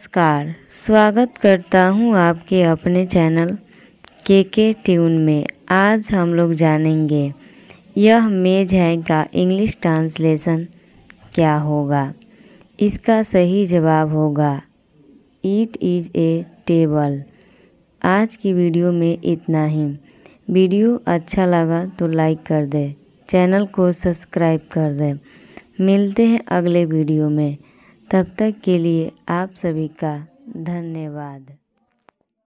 नमस्कार। स्वागत करता हूँ आपके अपने चैनल के के ट्यून में। आज हम लोग जानेंगे, यह मेज है का इंग्लिश ट्रांसलेशन क्या होगा? इसका सही जवाब होगा इट इज़ ए टेबल आज की वीडियो में इतना ही। वीडियो अच्छा लगा तो लाइक कर दे, चैनल को सब्सक्राइब कर दे। मिलते हैं अगले वीडियो में। तब तक के लिए आप सभी का धन्यवाद।